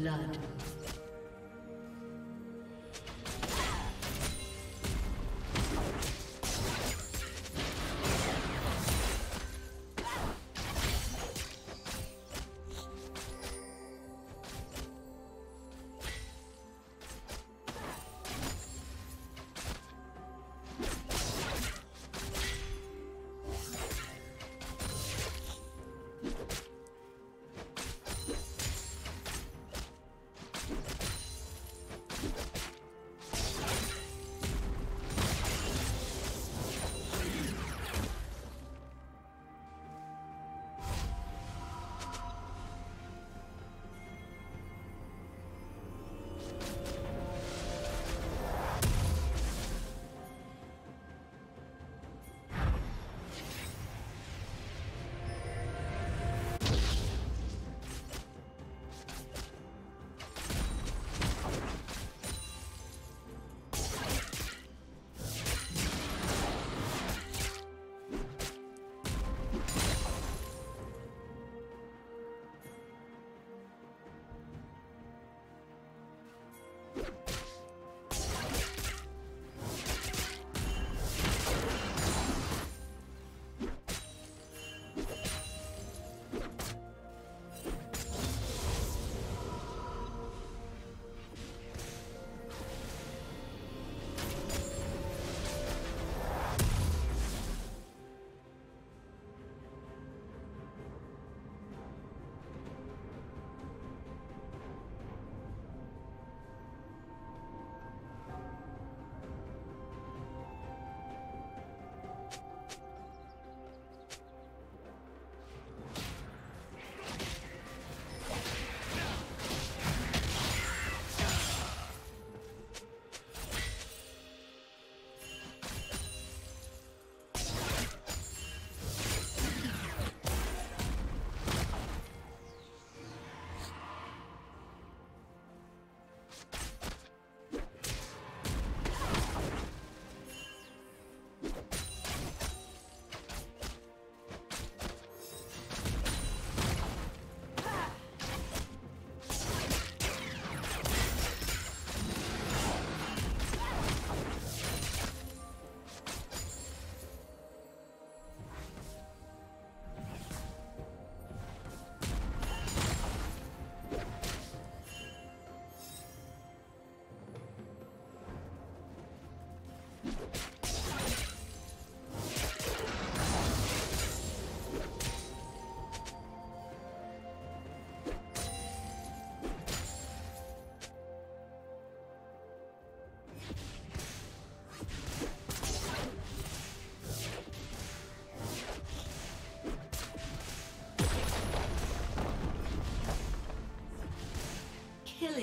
blood.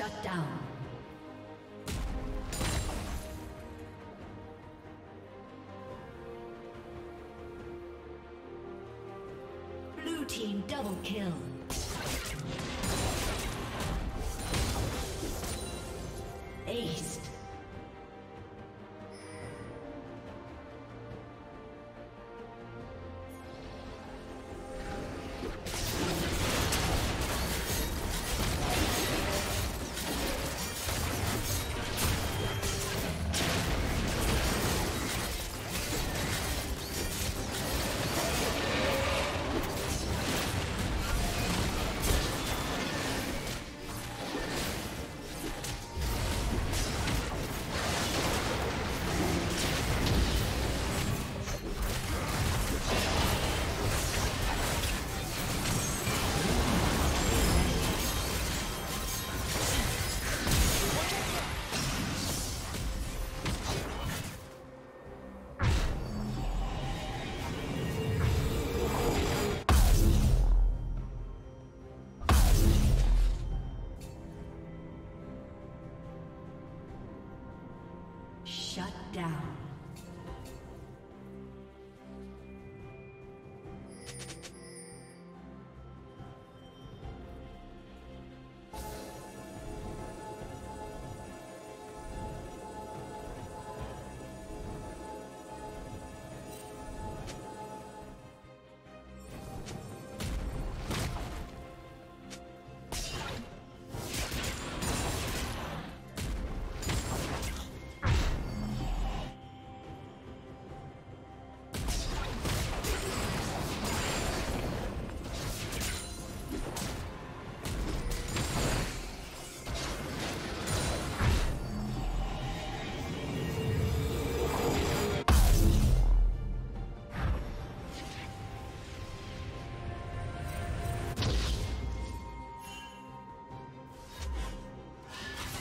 Shut down.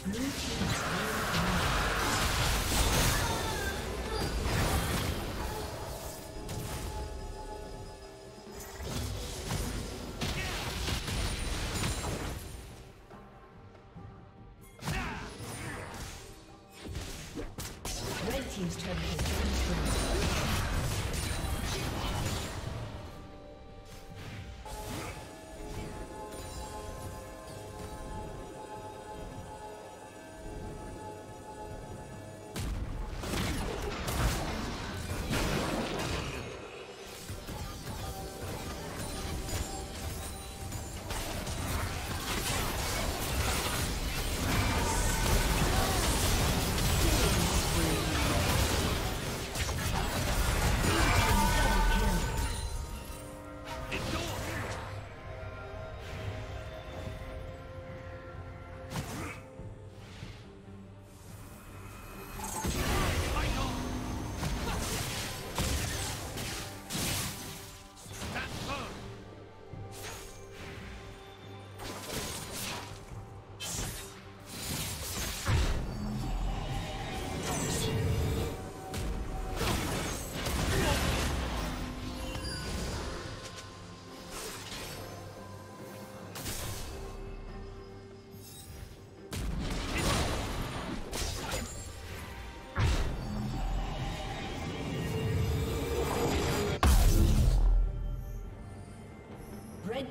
Red